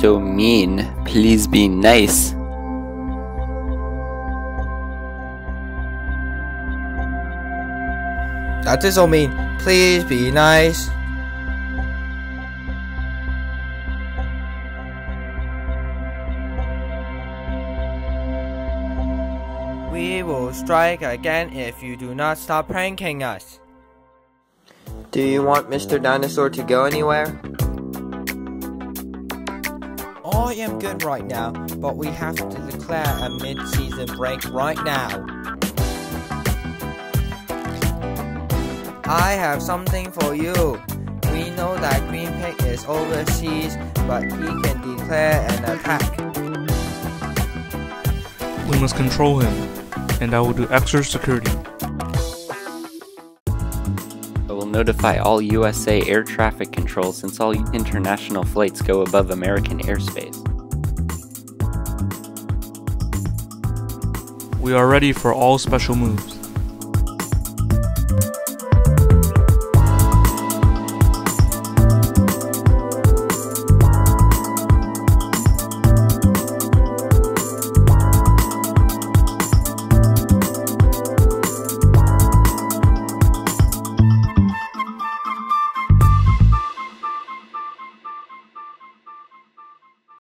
So mean. Please be nice. That is all mean. Please be nice. We will strike again if you do not stop pranking us. Do you want Mr. Dinosaur to go anywhere? I am good right now, but we have to declare a mid-season break right now. I have something for you. We know that Green Pig is overseas, but he can declare an attack. We must control him, and I will do extra security. Notify all USA air traffic control since all international flights go above American airspace. We are ready for all special moves.